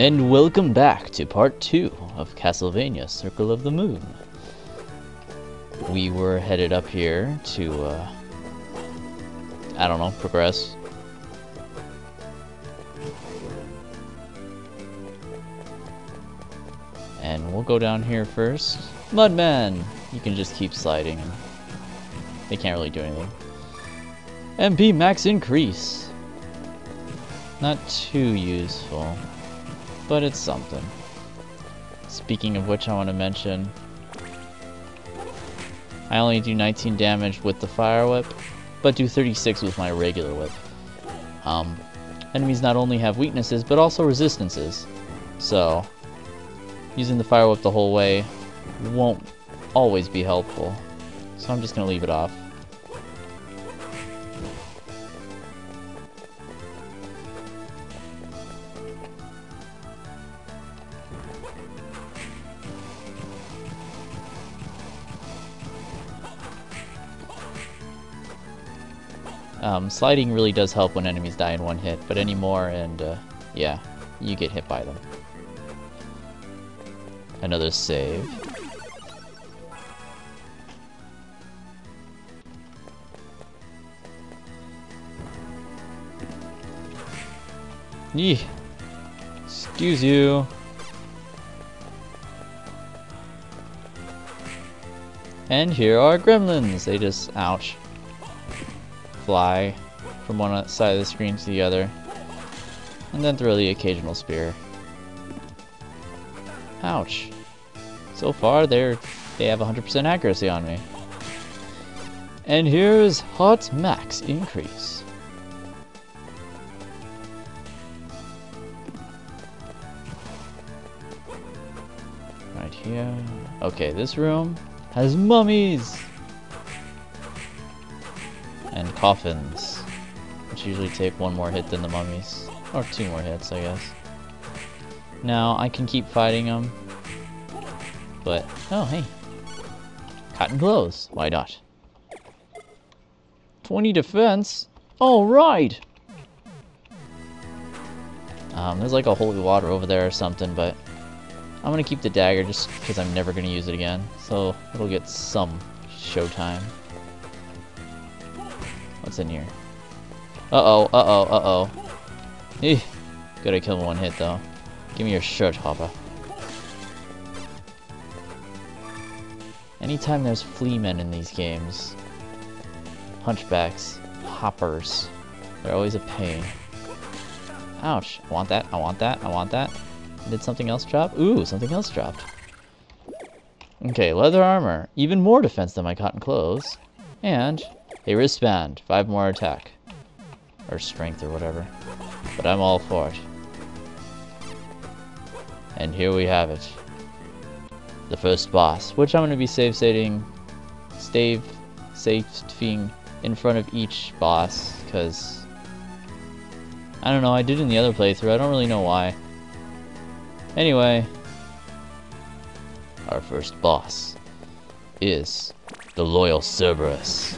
And welcome back to part 2 of Castlevania Circle of the Moon. We were headed up here to, uh, I don't know, progress. And we'll go down here first. Mudman! You can just keep sliding. They can't really do anything. MP max increase. Not too useful, but it's something. Speaking of which, I want to mention I only do 19 damage with the fire whip, but do 36 with my regular whip. Um, enemies not only have weaknesses, but also resistances. So, using the fire whip the whole way won't always be helpful. So I'm just going to leave it off. Um, sliding really does help when enemies die in one hit, but anymore and uh, yeah, you get hit by them. Another save. Yee. Excuse you. And here are gremlins. They just, ouch fly from one side of the screen to the other. And then throw the occasional spear. Ouch. So far, they're they have 100% accuracy on me. And here's Hot Max Increase. Right here. Okay, this room has mummies! And coffins, which usually take one more hit than the mummies. Or two more hits, I guess. Now, I can keep fighting them, but... Oh, hey. Cotton clothes. Why not? 20 defense? Alright! Um, there's like a holy water over there or something, but I'm gonna keep the dagger just because I'm never gonna use it again. So it'll get some showtime. In here? Uh-oh, uh-oh, uh-oh. Eh. Gotta kill him one hit, though. Give me your shirt, Hopper. Anytime there's flea men in these games, hunchbacks, hoppers, they're always a pain. Ouch. I want that, I want that, I want that. Did something else drop? Ooh, something else dropped. Okay, leather armor. Even more defense than my cotton clothes. And a wristband, five more attack. Or strength or whatever. But I'm all for it. And here we have it. The first boss, which I'm going to be save stating, save, safing in front of each boss, because I don't know, I did in the other playthrough, I don't really know why. Anyway, our first boss is the Loyal Cerberus.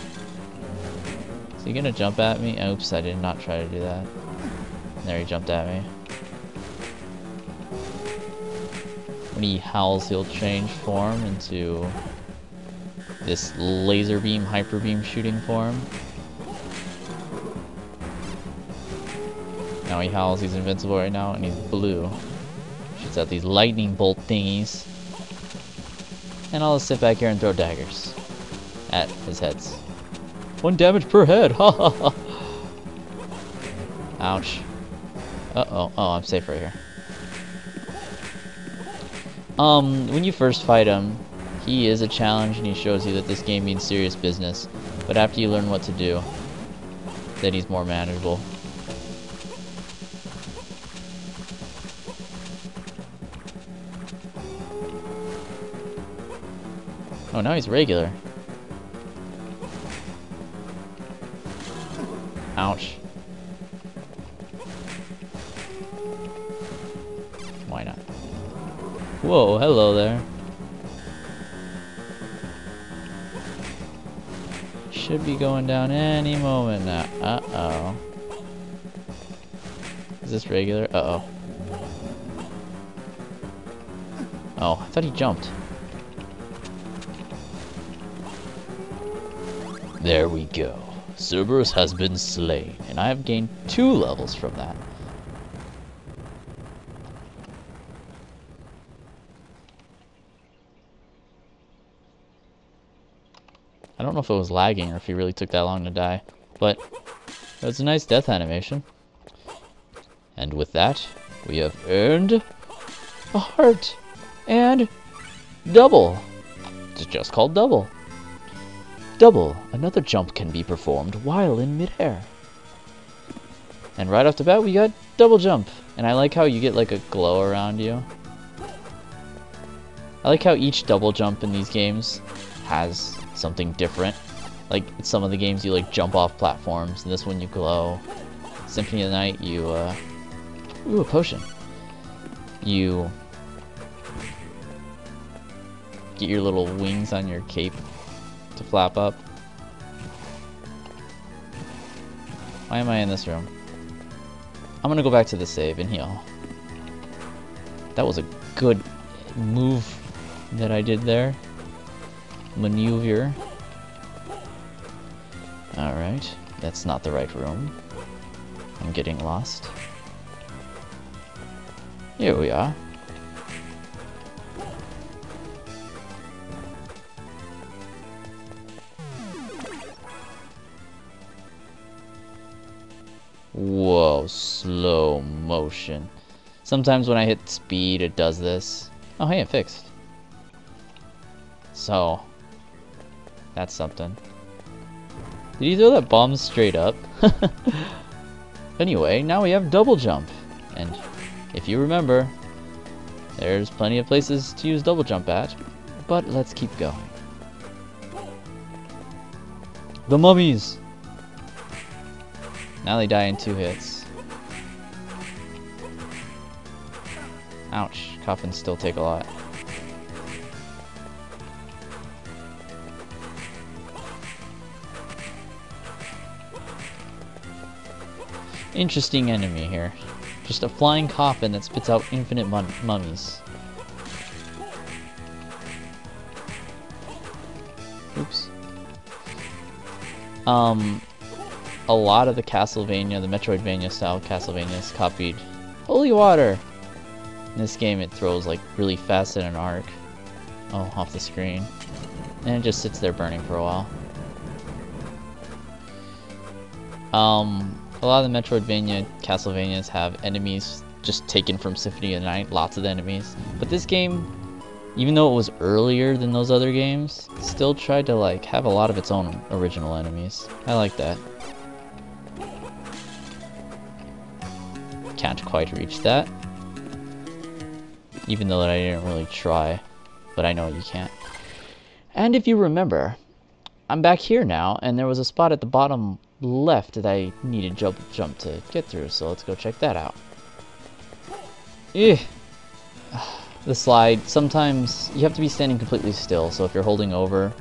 Is he gonna jump at me? Oops, I did not try to do that. There he jumped at me. When he howls, he'll change form into this laser beam, hyper beam shooting form. Now he howls, he's invincible right now, and he's blue. Shoots out these lightning bolt thingies. And I'll just sit back here and throw daggers at his heads. One damage per head. Ha ha ha. Ouch. Uh-oh. Oh, I'm safe right here. Um, when you first fight him, he is a challenge and he shows you that this game means serious business. But after you learn what to do, then he's more manageable. Oh, now he's regular. Ouch. Why not? Whoa, hello there. Should be going down any moment now. Uh-oh. Is this regular? Uh-oh. Oh, I thought he jumped. There we go. Cerberus has been slain, and I have gained two levels from that. I don't know if it was lagging or if he really took that long to die, but it was a nice death animation. And with that, we have earned a heart and double. It's just called double. Double, another jump can be performed while in midair. And right off the bat, we got double jump. And I like how you get like a glow around you. I like how each double jump in these games has something different. Like some of the games you like jump off platforms, and this one you glow. Symphony of the Night, you uh, ooh a potion. You get your little wings on your cape to flap up. Why am I in this room? I'm gonna go back to the save and heal. That was a good move that I did there. Maneuver. Alright, that's not the right room. I'm getting lost. Here we are. Whoa, slow motion. Sometimes when I hit speed, it does this. Oh, hey, it fixed. So, that's something. Did he throw that bomb straight up? anyway, now we have double jump. And if you remember, there's plenty of places to use double jump at. But let's keep going. The mummies! Now they die in two hits. Ouch, coffins still take a lot. Interesting enemy here. Just a flying coffin that spits out infinite mummies. Oops. Um, a lot of the Castlevania, the Metroidvania style Castlevanias copied holy water. In this game it throws like really fast in an arc. Oh, off the screen. And it just sits there burning for a while. Um, a lot of the Metroidvania Castlevanias have enemies just taken from Symphony of the Night, lots of enemies. But this game, even though it was earlier than those other games, still tried to like have a lot of its own original enemies. I like that. Can't quite reach that. Even though I didn't really try. But I know you can't. And if you remember, I'm back here now, and there was a spot at the bottom left that I needed jump jump to get through, so let's go check that out. Eh. The slide, sometimes you have to be standing completely still, so if you're holding over,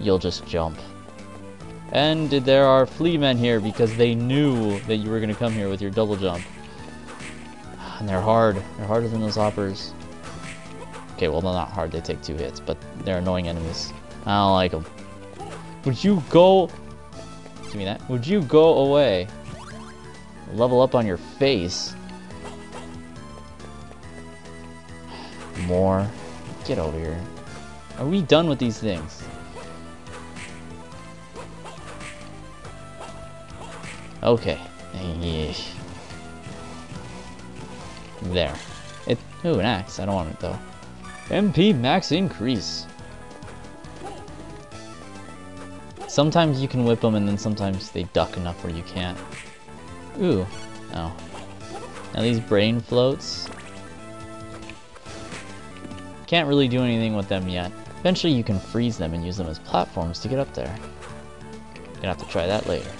you'll just jump. And there are flea men here because they knew that you were going to come here with your double jump. And they're hard. They're harder than those hoppers. Okay, well, they're not hard. They take two hits, but they're annoying enemies. I don't like them. Would you go... Give me that. Would you go away? Level up on your face. More. Get over here. Are we done with these things? Okay. There. It. Ooh, an axe. I don't want it though. MP max increase. Sometimes you can whip them and then sometimes they duck enough where you can't. Ooh. Oh. Now these brain floats. Can't really do anything with them yet. Eventually you can freeze them and use them as platforms to get up there. Gonna have to try that later.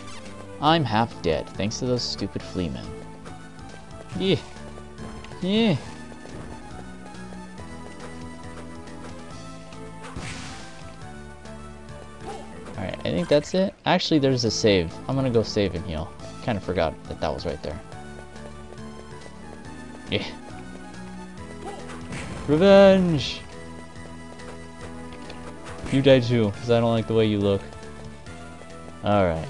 I'm half dead, thanks to those stupid flea men. Yeah. Yeah. Alright, I think that's it. Actually, there's a save. I'm gonna go save and heal. Kind of forgot that that was right there. Yeah. Revenge! You die too, because I don't like the way you look. Alright.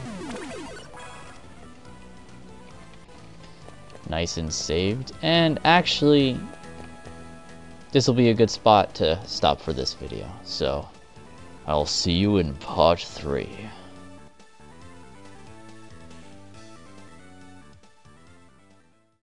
Nice and saved. And actually, this will be a good spot to stop for this video. So, I'll see you in part 3.